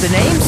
the names.